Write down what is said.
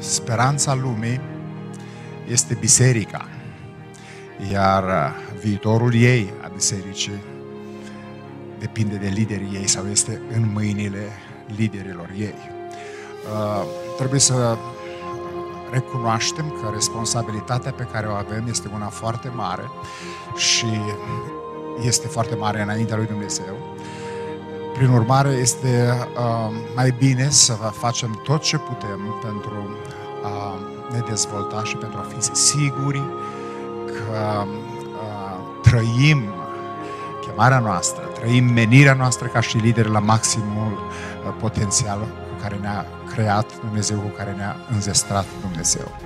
speranța lumii este biserica, iar uh, viitorul ei, a bisericii, depinde de liderii ei sau este în mâinile liderilor ei. Uh, trebuie să recunoaștem că responsabilitatea pe care o avem este una foarte mare și este foarte mare înaintea lui Dumnezeu. Prin urmare, este uh, mai bine să facem tot ce putem pentru a ne dezvolta și pentru a fi siguri că uh, trăim chemarea noastră, trăim menirea noastră ca și lideri la maximul uh, potențial cu care ne-a creat Dumnezeu, cu care ne-a înzestrat Dumnezeu.